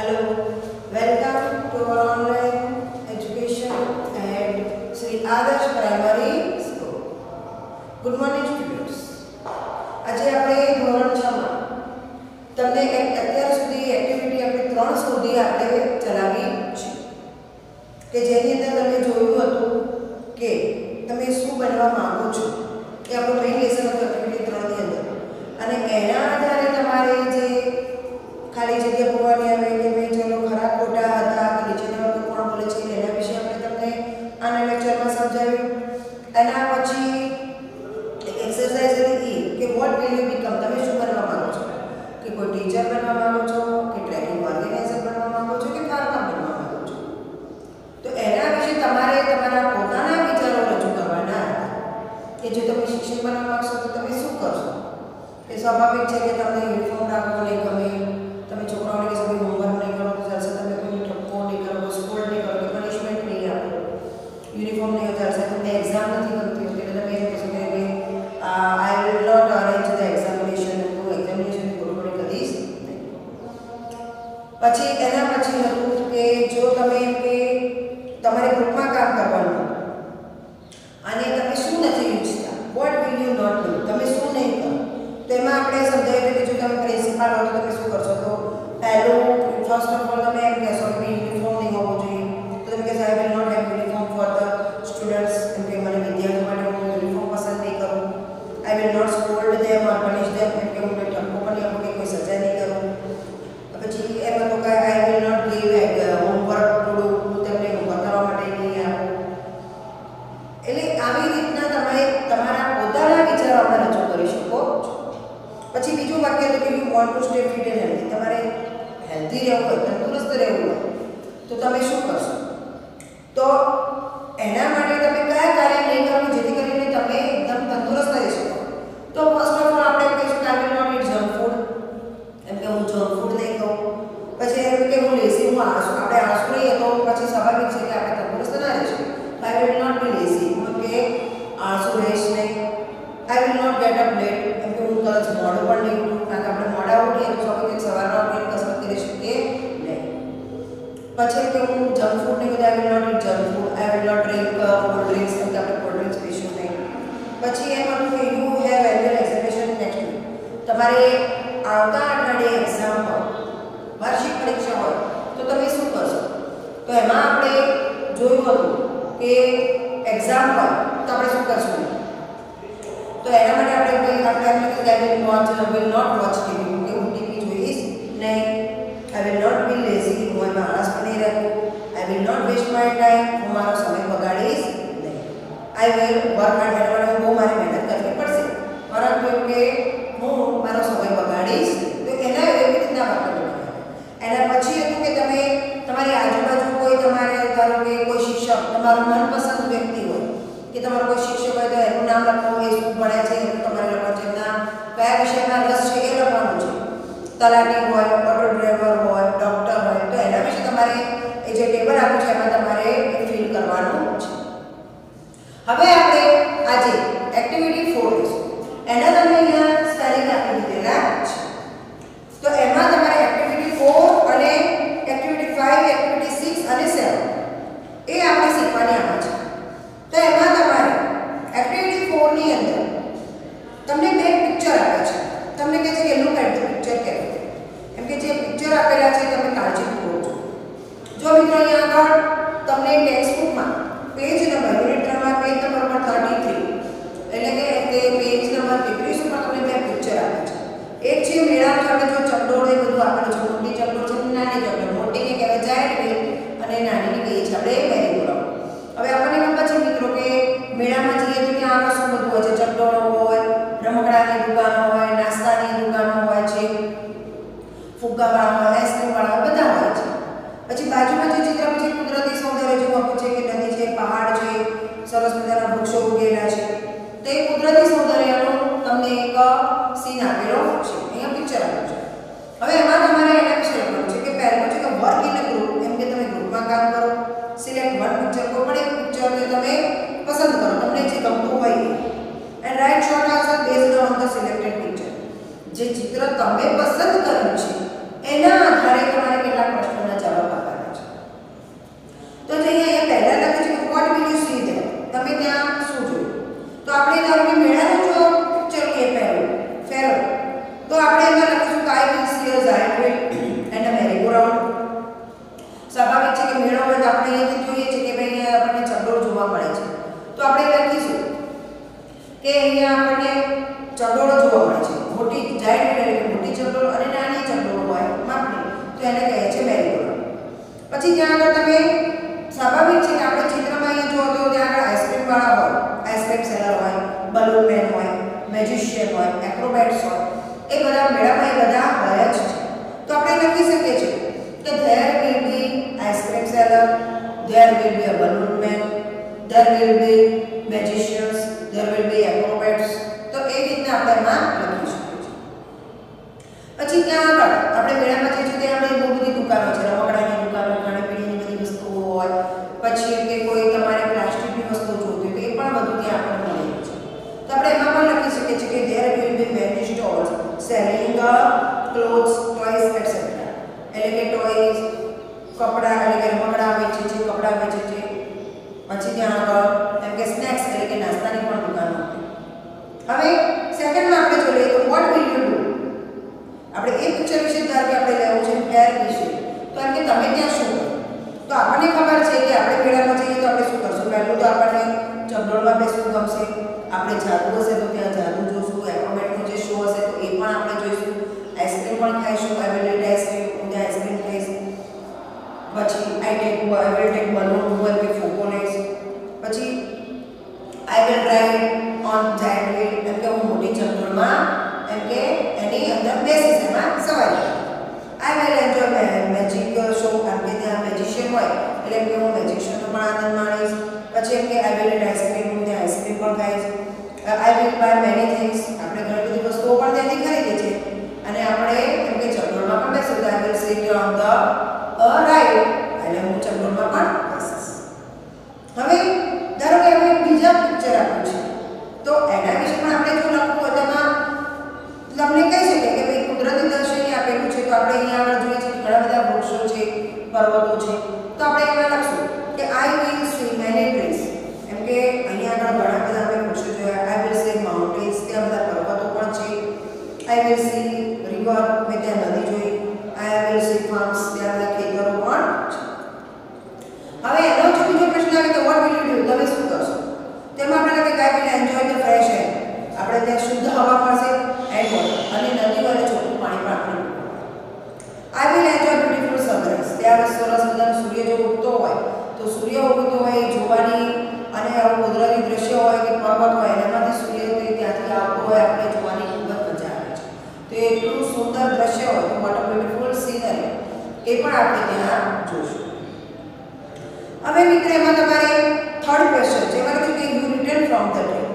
Hello, welcome to our online education at Sri Adarsh Primary School. Good morning students. આજે આપણે ધોરણ 6 માં તમને એક અત્યાર સુધી એક્ટિવિટી આપણે ત્રણ સુધી આપણે ચલાવી છે કે જેની અંદર તમે જોયું હતું કે તમે શું બનવા માંગો છો એ આપણો મેઇન લેસન હતો એક્ટિવિટી ત્રણની અંદર અને એના આધારે તમારે જે ખાલી જગ્યા પૂરવાની તો પછી સ્વાભાવિક છે કે આપણે તંદુરસ્ત ના રહીશું I will not be lazy હું કે આળસુ રહીશ નહીં I will not get up late એમ કે હું કદાચ મોડું પણ નહીં ઉઠું કારણ કે આપણે મોડા ઉઠીએ તો સ્વાભાવિક સવારના ઉઠીને કસરત કરી શકીએ નહીં પછી કે હું જંક ફૂડ નહીં કરું I will not eat junk food I will not drink cold drinks એમ કે આપણે કોલ્ડ ડ્રિંક્સ પીશું નહીં પછી એમ હતું કે you have annual examination next week તમારે આવતા અઠવાડિયે એક્ઝામ હોય વાર્ષિક પરીક્ષા હોય તો તમે શું કરશો તો એમાં આપણે જોયું હતું કે એક્ઝામ હોય તો આપણે શું કરશું? તો એના માટે આપણે કંઈ આપણે એમ કે I will watch will not watch TV કે હું ટીવી જોઈશ નહીં. I will not be lazy હું એમાં આળસ પણ નહીં રાખું I will not waste my time હું મારો સમય બગાડીશ નહીં. આઈ વિલ વર્ક હાર્ડ એના માટે હું બહુ મારી મહેનત કરવી પડશે પરંતુ એમ કે હું મારો સમય બગાડીશ તો એના એવી રીતના વાક્ય બનાવ્યા એના પછી હતું કે તમે તમારી આજુબાજુ કોઈ તમારે ધારો કે કોઈ શિક્ષક તમારું મનપસંદ વ્યક્તિ હોય, કે તમારો કોઈ શિક્ષક હોય તો એનું નામ લખવું, એ શું ભણે છે એનું તમારે લખવાનું છે એમના કયા વિષયમાં રસ છે એ લખવાનું છે. તલાટી હોય ઓટો ડ્રાઈવર હોય ડૉક્ટર હોય તો એના વિશે તમારે એ જે ટેબલ આપ્યું છે એમાં તમારે એ ફિલ કરવાનું છે હવે આપણે આજે એક્ટિવિટી ફોર લઈશું એના તમને અહીંયા સ્પેલિંગ આપી દીધેલા છે તો એમાં તમારે એક્ટિવિટી ફોર અને એક્ટિવિટી ફાઇવ એક્ટિવિટી સિક્સ અને સેવન એ આપણે શીખવાની આમાં છે તો એમાં તમારે એક્ટિવિટી ફોરની અંદર તમને બે પિક્ચર આપ્યા છે તમને કહે છે કે look at the picture character એમ કે જે પિક્ચર આપેલા છે તમે કાળજીપૂર્વક જો જો મિત્રો અહીંયા આગળ તમને ટેક્સ્ટ બુકમાં પેજ નંબર યુનિટ ત્રણમાં પેજ નંબર પર થર્ટી થ્રી એટલે કે તે પેજ નંબર તેત્રીસ ઉપર તમને બે પિક્ચર આપે છે. એક છે મેળાનો આપણે જો ચકડોળ એ બધું આપેલું છે મોટી ચકડોળ છે, નાની ચકડોળ. મોટીને કહેવાય જાય અને નાનીને કહીએ છીએ આપણે ફુગ્ગાવાળા હોય આઈસ્ક્રીમવાળા હોય બધા હોય છે. પછી બાજુમાં જે ચિત્ર છે કુદરતી સૌંદર્ય જોવા આપવું છે કે નદી છે, પહાડ છે, સરસ મજાના વૃક્ષો ઉગેલા છે. તે કુદરતી સૌંદર્યનો તમને એક સીન આપેલો છે. અહીંયા પિક્ચર આપ્યું છે. હવે એમાં તમારે વિશે લખવાનું છે કે પહેલું છે કે વર્ક ઇન ગ્રુપ એમ કે તમે ગ્રુપમાં કામ કરો. સિલેક્ટ વન પિક્ચર કોઈ પણ એક પિક્ચર જે તમે પસંદ કરો, તમને જે ગમતું હોય and write short answer based on the selected picture જે ચિત્ર તમે પસંદ કર્યું છે એના આધારે તમારે કેટલા પ્રશ્નોના જવાબ આપવાના છે. તો જે અહીંયા પહેલા લખે છે what will you see there તમે ત્યાં શું જોયું? તો આપણે ધારો કે મેળાનું જો પિક્ચર લઈએ પહેલું ફેરો તો આપણે એમાં લખીશું કે I will see a giant wheel and a merry go round સ્વાભાવિક છે કે મેળો હોય તો આપણે અહીંયાથી જોઈએ છીએ કે ભાઈ અહીંયા આપણને ચકડોળ જોવા મળે છે તો આપણે લખીશું કે અહીંયા આપણને ચકડોળો જોવા મળે છે મોટી જાયન્ટ વ્હીલ એટલે કે મોટી ચકડોળ અને નાની ચકડોળ હોય માપની તો એને કહે છે મેરી ગો રાઉન્ડ પછી ત્યાં આગળ તમે સ્વાભાવિક છે કે આપણે ચિત્રમાં અહીંયા જુઓ તો ત્યાં આગળ આઈસ્ક્રીમ વાળા હોય આઈસ્ક્રીમ સેલર હોય બલૂન મેન હોય મેજિશિયન હોય એક્રોબેટ્સ હોય, એ બધા મેળામાં એ બધા હોય જ છે. તો આપણે લખી શકીએ છીએ કે there will be ice cream seller there will be a balloon man there will be magicians there will be acrobats તો એ રીતના આપણે એમાં લખી શકીએ છીએ. પછી ત્યાં આગળ, આપણે મેળામાં જઈએ છીએ ત્યાં આપણે બહુ બધી દુકાનો છે રમકડાની દુકાનો ખાણીપીણીની બધી વસ્તુઓ હોય પછી એમ કે કોઈ તમારે પ્લાસ્ટિકની વસ્તુ જોતી હોય તો એ પણ બધું ત્યાં આપણને મળેલું છે તો આપણે એમાં પણ લખી શકીએ છીએ કે there will be many stores selling clothes toys etcetera એટલે કે ટોયસ કપડાં એટલે કે રમકડા વેચે છે કપડાં વેચે છે પછી ત્યાં આગળ એમ કે સ્નેક્સ એટલે કે નાસ્તાની પણ દુકાનો હતી હવે સેકન્ડમાં આપણે જોઈએ તો વોટ વિલ યુ ડુ આપણે એ પિક્ચર વિશે ધારો કે આપણે લેવું છે ફેર વિશે તો એમ કે તમે ત્યાં શું કરો તો આપણને ખબર છે કે આપણે મેળામાં જઈએ તો આપણે શું કરશું પહેલું તો આપણને ચકડોળમાં બેસવું ગમશે આપણે જાદુ હશે તો ત્યાં જાદુ જોશું એક્રોબેટનો જે શો હશે તો એ પણ આપણે જોઈશું આઈસ્ક્રીમ પણ ખાઈશું એવેલેટ આઈસ્ક્રીમ હું ત્યાં આઈસ્ક્રીમ ખાઈશ પછી I take I will take balloon હું એમ કે ફોટો લઈશ પછી I will ride on giant wheel એમ કે હું મોટી ચકડોળમાં એમ કે એની અંદર બેસીશ, એમાં સવારી I will enjoy magic show કારણ કે ત્યાં મેજિશિયન હોય, એટલે એમ કે હું મેજિશિયનનો પણ આનંદ માણીશ. પછી એમ કે આઈ વિલ એટ આઈસ્ક્રીમ હું ત્યાં આઈસ્ક્રીમ પણ ખાઈશ. I will buy many things આપણે ઘણી બધી વસ્તુઓ પણ ત્યાંથી ખરીદીએ. છીએ અને આપણે એમ કે ચંદ્રમાં પણ મેં આઈ છે, કે ઓન ધ અ રાઈડ એટલે હું ચંદ્રમાં પણ બેસીશ હવે ધારો કે આપણે બીજા પિક્ચર આપ્યું છે તો એના વિશે પણ આપણે જો લખવું હોય તેમાં તમને કહી શકીએ કે ભાઈ કુદરતી દર્શનની આપેલું છે તો આપણે અહીંયા આગળ જોઈએ છે કે ઘણા બધા વૃક્ષો છે પર્વતો છે તો આપણે એમાં લખશું કે I will see many trees એમ કે અહીંયા આગળ ઘણા બધા આપણે વૃક્ષો જોયા આઈ વિલ સી માઉન્ટેન્સ ત્યાં બધા પર્વતો પણ છે આઈ વિલ સી રિવર મેં ત્યાં નદી જોઈ આઈ વિલ સી ફાર્મ્સ ત્યાં બધા ખેતરો પણ છે હવે એનો જો બીજો પ્રશ્ન આવે તો વોટ વિલ યુ ડુ તમે શું કરશો તેમાં આપણે લખે કાઈ will enjoy the fresh air ત્યાં શુદ્ધ હવા મળશે. એન્ડ વોટર અને નદી વાળે ચોખ્ખું પાણી પણ આપણે I will enjoy beautiful sunrise ત્યાં સરસ મજાનો સૂર્ય જો ઉગતો હોય, તો સૂર્ય ઉગતો હોય એ જોવાની અને આવું કુદરતી દ્રશ્ય હોય કે પર્વત હોય, એનામાંથી સૂર્ય ત્યાંથી આવતો હોય, આપણે જોવાની ખૂબ જ મજા આવે છે. તો એટલું સુંદર દ્રશ્ય હોય, તો વોટ બ્યુટીફુલ સીનરી એ પણ આપણે ત્યાં જોઈશું હવે મિત્ર, એમાં તમારે થર્ડ ક્વેશ્ચન જેમાં લખ્યું કે you return from the trip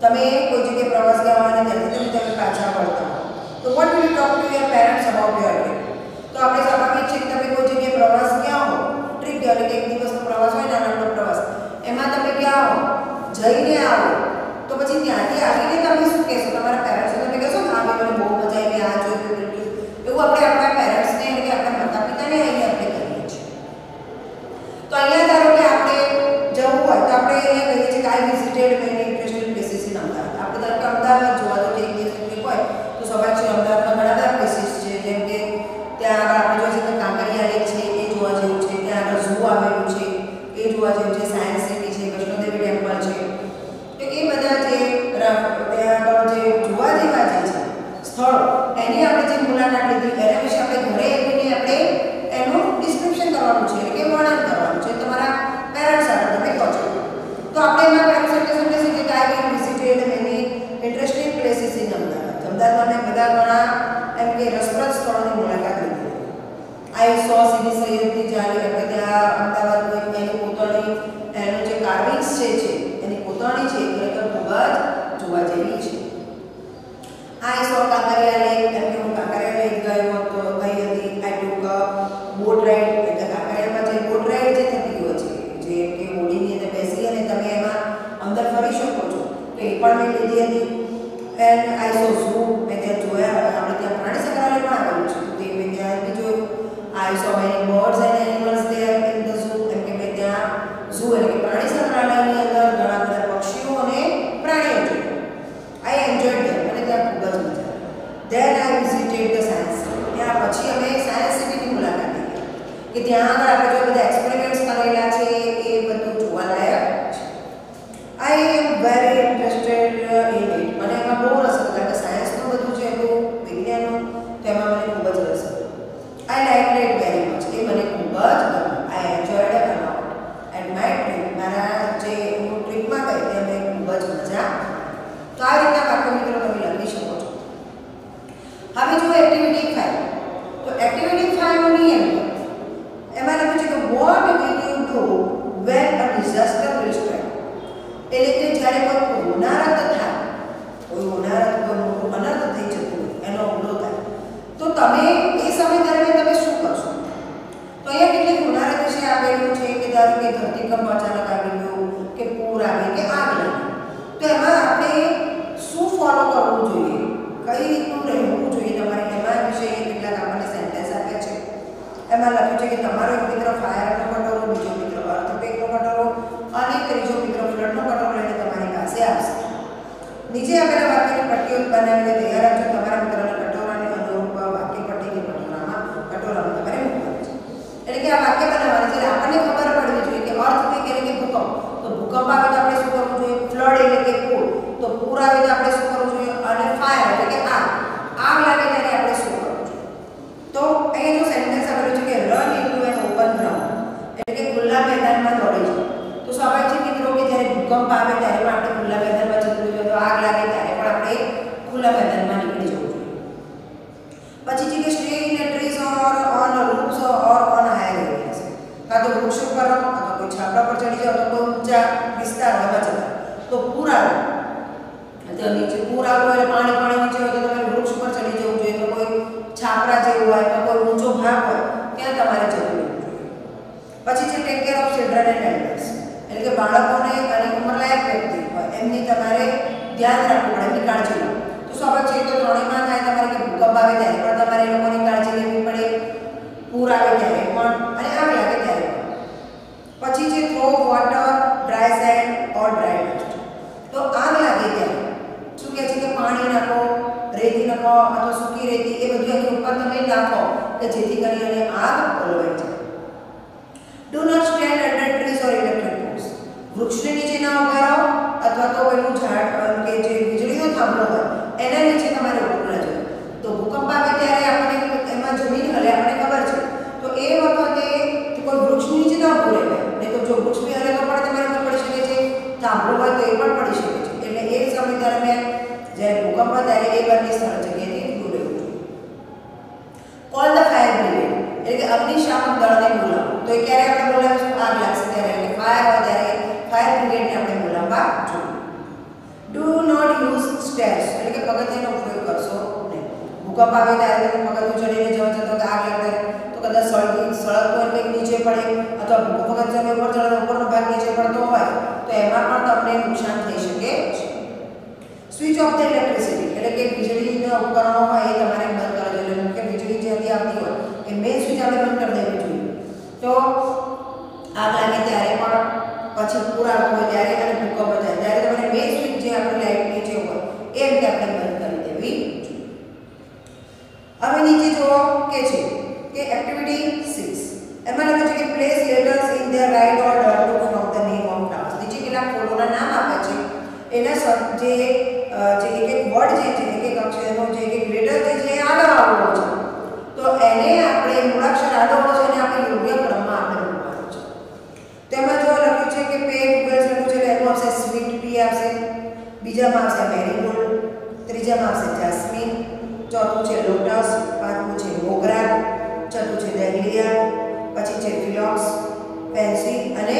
તમે કોઈ જગ્યાએ પ્રવાસ ગયા હોય અને ત્યાંથી તમે તમે પાછા વળતા હો. તો what will talk to your parents about your trip તો આપણે સ્વાભાવિક છે કે તમે કોઈ જગ્યાએ પ્રવાસ ગયા હો ટ્રીપ એટલે કે એક દિવસનો પ્રવાસ હોય નાનો પ્રવાસ એમાં તમે ગયા હો જઈને આવો તો પછી ત્યાંથી આવીને તમે શું કહેશો તમારા પેરેન્ટ્સને તમે કહેશો કે હા ભાઈ મને બહુ મજા આવી આ જોયું પેલું જોયું એવું આપણે આપણા પેરેન્ટ્સને એટલે કે આપણા માતા પિતાને આવીને આપણે કરીએ છીએ તો અહીંયા ધારો કે આપણે જવું હોય તો આપણે અહીંયા કહીએ છીએ કે I visited many interesting places in Ahmedabad આપણે ધારો કે અમદાવાદ જોવા તો એક દિવસ ટ્રીપ હોય તો સ્વાભાવિક છે અમદાવાદમાં ઘણા બધા પ્લેસીસ છે જેમ કે ત્યાં આગળ આપણે જોઈએ છે કે કાંકરિયા લેક છે એ જોવા જેવું છે ત્યાં આગળ ઝૂ આવેલું છે એ જોવા જેવું છે સાયન્સ સિટી છે વૈષ્ણોદેવી ટેમ્પલ છે તો એ બધા જે ત્યાં આગળ જે જોવા જેવા જે છે સ્થળો એની આપણે જે મુલાકાત લીધી એના વિશે આપણે ઘરે આવીને આપણે એનું ડિસ્ક્રિપ્શન કરવાનું છે એટલે કે વર્ણન કરવાનું છે તમારા પેરેન્ટ્સ સાથે તમે કહો છો તો આપણે એમાં પેરેન્ટ્સ એટલે સમજી શકીએ કે I will visited many interesting places in Ahmedabad અમદાવાદમાં મેં બધા ઘણા એમ કે રસપ્રદ સ્થળોની મુલાકાત લીધી આઈ સો સીધી સૈયદની આપણે ત્યાં અમદાવાદમાં એની કોતરણી, એનું જે કાર્વિંગ્સ છે છે, એની કોતરણી છે ખરેખર ખૂબ જ જોવા જેવી છે. આઈ સો કાંકરિયા લેક એમ કે હું કાંકરિયા લેક ગયો હતો, ગઈ હતી આઈ ટુક બોટ રાઈડ એટલે કાંકરિયામાં જે બોટ રાઈડ જે થતી હોય છે, જે કે હોડીની અંદર બેસી અને તમે એમાં અંદર ફરી શકો છો એ પણ મેં લીધી હતી. એન્ડ આઈ સો ઝૂ મેં ત્યાં જોયા આપણે ત્યાં પ્રાણી સંગ્રહાલય પણ આવેલું છે, તે મેં ત્યાં બી જોયું આઈ સો મેની બર્ડ્સ અંદર ઘણા બધા પક્ષીઓ અને પ્રાણીઓ જોયા આઈ એન્જોયડ ધેમ અને ત્યાં ખૂબ જ મજા ધેન આઈ ધ સાયન્સ ત્યાં પછી અમે સાયન્સ સિટીની મુલાકાત કે ત્યાં આગળ આપણે જો બધા એક્સપેરિમેન્ટ્સ કરેલા છે એ બધું જોવાલાયક છે I am very interested in it મને એમાં બહુ રસ હતો કારણ કે સાયન્સનું બધું છે એટલું વિજ્ઞાનનું તેમાં મને ખૂબ જ રસ હતો I like it very much એ મને ખૂબ જ ગમ્યું I enjoyed a lot and my trip મારા જે હું ટ્રીપમાં ગઈ તે અમે ખૂબ જ મજા તો આ રીતના વાક્ય મિત્રો તમે લખી શકો છો હવે જો એક્ટિવિટી ફાઈવ તો એક્ટિવિટી ફાઈવની અંદર એમાં લખ્યું છે કે what will you do when a disaster will strike એટલે કે જ્યારે કોઈ હોનારત થાય કોઈ હોનારત કોઈ મોટું અનર્થ થઈ જતું હોય એનો હુમલો થાય તો તમે એ સમય દરમિયાન તમે શું કરશો તો અહીંયા કેટલીક હોનારત વિશે આપેલું છે કે ધારો કે ધરતીકંપ અચાનક આવી ગયો કે પૂર આવી કે આગ લાગી તો એમાં આપણે શું ફોલો કરવું જોઈએ કઈ રીતનું રહેવું જોઈએ તમારે એમાં વિશે કેટલાક આપણને સેન્ટેન્સ આપ્યા છે એમાં લખ્યું છે કે તમારો એક મિત્ર ફાયરનો કટોરો બીજો મિત્ર અર્થપેકનો કટોરો અને ત્રીજો મિત્ર ફ્લડનો કટોરો લઈને તમારી પાસે આવશે. નીચે આપેલા વાક્યની પટ્ટીઓ બનાવીને તૈયાર રાખજો તમારા મિત્રના કટોરાને અનુરૂપ વાક્ય પટ્ટી કે કટોરામાં કટોરામાં તમારે મૂકવાનું છે એટલે કે આ વાક્ય બનાવવાનું છે એટલે આપણને ખબર પડવી જોઈએ કે અર્થક્વેક એટલે કે ભૂકંપ તો ભૂકંપ આવે તો આપણે શું કરવું જોઈએ ફ્લડ એટલે કે પૂર તો પૂર આવે તો આપણે શું કરવું જોઈએ અને ફાયર એટલે કે આગ આગ લાગે ત્યારે આપણે શું કરવું જોઈએ તો અહીંયા જો સેન્ટેન્સ આપેલું છે કે run into an open ground એટલે કે ખુલ્લા મેદાનમાં દોડી જાઓ તો સ્વાભાવિક છે મિત્રો કે જ્યારે ભૂકંપ આવે ત્યારે પણ આપણે ખુલ્લા મેદાનમાં જતું જોઈએ તો આગ લાગે ત્યારે પણ આપણે ખુલ્લા મેદાનમાં નીકળી જવું જોઈએ. પછી છે કે stay in a trees or on roofs or on higher areas કાં તો વૃક્ષો પર અથવા કોઈ છાપરા પર ચડી જાઓ, તો કોઈ ઊંચા વિસ્તારોમાં જતા તો પૂર આવે. તો નીચે પૂર આવ્યું એટલે પાણી પાણી નીચે હોય તો તમારે વૃક્ષ પર ચડી જવું જોઈએ. તો કોઈ છાપરા જેવું હોય તો કોઈ ઊંચો ભાગ હોય, ત્યાં તમારે જતું રહેવું જોઈએ. પછી છે take care of children and elders એટલે કે બાળકોને અને ઉંમરલાયક વ્યક્તિ હોય એમની તમારે ધ્યાન રાખવું પડે એમની કાળજી લો. તો સ્વાભાવિક છે તો ત્રણેયમાં થાય તમારે કે ભૂકંપ આવે ત્યારે પણ તમારે એ લોકોની કાળજી લેવી પડે, પૂર આવે ત્યારે પણ અને આગ લાગે ત્યારે પછી છે throw water dry sand or dry dust તો આગ લાગે ત્યારે. શું કહે છે કે પાણી નાખો, રેતી નાખો અથવા સૂકી રેતી એ બધું એની ઉપર તમે નાખો કે જેથી કરીને આગ ઓલવાઈ જાય. Do not stand under trees or electric poles વૃક્ષની નીચે ના ઊભા રહો અથવા તો કોઈનું ઝાડ અ, કે જે વીજળીનો થાંભલો હોય એના નીચે તમારે ઊભું ન જવું તો ભૂકંપ આવે ત્યારે આપણને એમાં જમીન હલે આપણને ખબર છે તો એ વખતે કોઈ વૃક્ષની નીચે ના ઊભું રહેવાય નહીં તો જો વૃક્ષ બી હલે તો પણ તમારે ખબર પડી શકે છે થાંભલો હોય તો એ પણ પડી શકે છે એટલે એ સમય દરમિયાન જ્યારે ભૂકંપ હોય ત્યારે એ બંને સ્થળ જગ્યાએથી દૂર રહેવું જોઈએ કોલ ધ ફાયર બ્રિગેડ એટલે કે અગ્નિશામક દળને બોલાવો તો એ ક્યારે આપણે બોલાવીશું આગ લાગશે ત્યારે એટલે ફાયર હોય ત્યારે ફાયર બ્રિગેડને આપણે બોલાવવા જોઈએ ડુ નોટ યુઝ સ્ટેર્સ એટલે કે પગથિયાનો ઉપયોગ કરશો નહીં ભૂકંપ આવે ત્યારે તમે પગથિયું ચડીને જવા જતો કે આગ લાગે તો કદાચ સળગી સળગતો એટલે કંઈક નીચે પડે અથવા ભૂકંપ પગથિયા ઉપર ચડે ઉપરનો ભાગ નીચે પડતો હોય, તો એમાં પણ તમને નુકસાન થઈ શકે છે. સ્વિચ ઓફ ધ ઇલેક્ટ્રિસિટી એટલે કે વીજળીના ઉપકરણો હોય એ તમારે બંધ કરવા જોઈએ. કે વીજળી જ્યાંથી આવતી હોય, એ મેઇન સ્વિચ આપણે બંધ કરી દેવી જોઈએ. તો આગ લાગે ત્યારે પણ પછી પૂર આવતું હોય ત્યારે અને ભૂકંપ થાય. ત્યારે તમારે મેઇન સ્વિચ જે આપણી લાઇટની જે હોય, એ રીતે આપણે બંધ કરી દેવી જોઈએ હવે નીચે જુઓ કે છે કે એક્ટિવિટી સિક્સ એમાં લખ્યું છે કે place letters in there right or dot to from the name of towns નીચે કેટલા ફોલોના નામ આપ્યા છે. એના જે જે એક એક વર્ડ જે છે એક એક અક્ષરનો, જે એક લેટર જે છે આડો આવવો છે. તો એને આપણે મૂળાક્ષર આડો છે અને આપણે યોગ્ય ક્રમમાં આપણે મૂકવાનું છે. તેમાં જો લખ્યું છે કે પે ગૂગલ્સ લખ્યું છે એમાં આવશે સ્વીટ પી આવશે, બીજામાં આવશે મેરીગોલ્ડ ત્રીજામાં આવશે જાસ્મીન ચોથું છે લોટસ પાંચમું છે મોગરા છઠ્ઠું છે ડેલિયા પછી છે ફિલોક્સ પેન્સી અને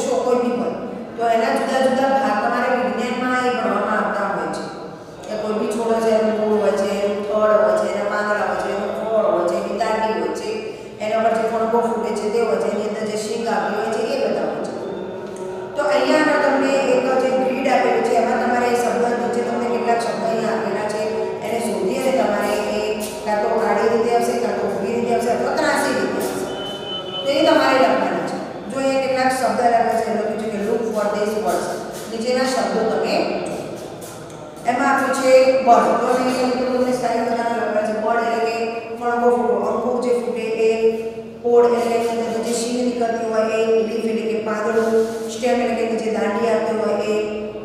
આપણે કોઈ બી હોય, તો એના જુદા જુદા ભાગ તમારે વિજ્ઞાનમાં એ ભણવામાં આવતા હોય છે. કે કોઈ બી છોડો છે એનું મૂળ હોય છે એનું થડ હોય છે, એના પાંદડા હોય છે, એનું ફળ હોય છે એની દાંડી હોય છે, એના પર જે ફણકો ફૂટે છે તે હોય છે, એની અંદર જે શીંગ આપી હોય છે, એ બધા હોય છે. તો અહીંયા તમને એક જે ગ્રીડ આપેલું છે, એમાં તમારે એ શબ્દ નીચે તમને કેટલાક શબ્દ અહીંયા આપેલા છે, એને શોધી અને તમારે એ કાં તો આડી રીતે આવશે, કાં તો ઊભી રીતે આવશે અથવા ત્રાસી રીતે આવશે. તો એ તમારે લખવાનું છે. જો અહીંયા કેટલાક શબ્દ લખે છે છે ફોર વર્ડ્સ નીચેના શબ્દો તમે એમાં આપ્યું છે બળ. તો અહીંયા મિત્રો તમને સ્ટાઇલ બધાનો લખેલા છે, બળ એટલે કે ફળગો ફૂટો અંકુર જે ફૂટે એ પોળ એટલે કે અંદર જે શીંગ નીકળતી હોય એ લીફ એટલે કે પાંદડું સ્ટેમ એટલે કે જે દાંડી આવતી હોય એ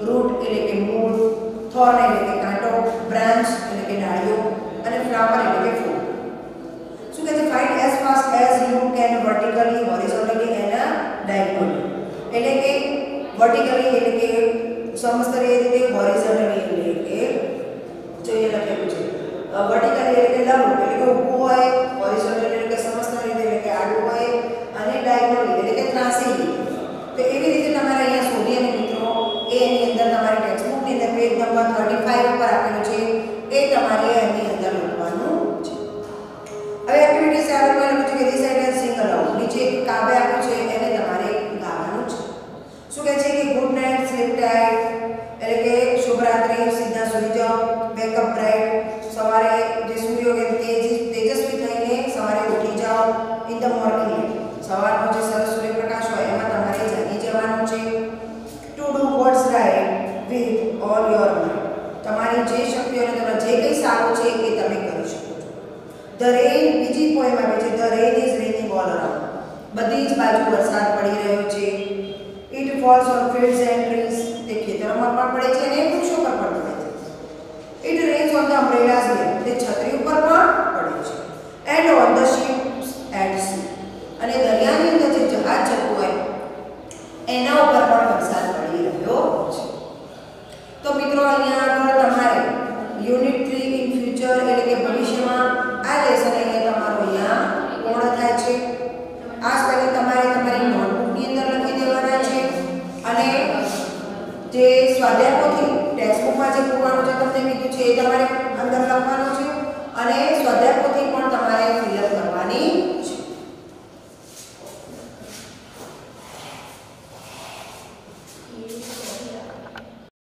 રૂટ એટલે કે મૂળ થોર્ન એટલે કે કાંટો, બ્રાન્ચ એટલે કે ડાળીઓ અને ફ્લાવર એટલે કે ફૂલ. શું કહે છે? Find as fast as you can vertically horizontally and diagonally એટલે કે વર્ટિકલી એટલે કે સમસ્તરીય રીતે હોરિઝોન્ટલી એટલે કે જોઈએ લખેલું છે. વર્ટિકલી એટલે કે લંબ એટલે કે ઊભું હોય હોરિઝોન્ટલી એટલે કે સમસ્ત રીતે એટલે કે આડું હોય અને ડાયગોનલી એટલે કે ત્રાસી તો એવી રીતે તમારે અહીંયા શોધી અને મિત્રો, એ એની અંદર તમારી ટેક્સ્ટબુકની અંદર પેજ નંબર 35 ઉપર આપેલું છે, એ તમારે એની અંદર લખવાનું છે. હવે એક્ટિવિટી સેવનમાં લખ્યું છે કે ધીસ આઈટમ સિંગ અલાઉડ નીચે કાવ્ય આપ્યું છે એને તમારે ગાવાનું છે શું કહે છે કે ગુડ નાઇટ સ્લીપ ટાઈટ એટલે કે શુભરાત્રિ સીધા સૂઈ જાઓ બેકઅપ બ્રાઇટ સવારે જે સૂર્યોદય તેજ તેજસ્વી થઈને સવારે ઉઠી જાઓ ઇન ધ મોર્નિંગ સવારનો જે સરસ સૂર્યપ્રકાશ હોય, એમાં તમારે જાગી જવાનું છે. To do what's right with all your mind તમારી જે શક્તિઓને તમે જે કંઈ સારું છે એ તમે કરી શકો છો. ધ રેન બીજી પોએમ આવે છે the rain is raining all around બધી જ બાજુ વરસાદ પડી રહ્યો છે. It falls on fields and trees તે ખેતરોમાં પણ પડે છે અને વૃક્ષો પર પણ પડે છે it rains on the umbrellas here તે છત્રી ઉપર પણ પડે છે and on the ships at sea અને દરિયાની અંદર જે જહાજ જતું હોય એના ઉપર para nós.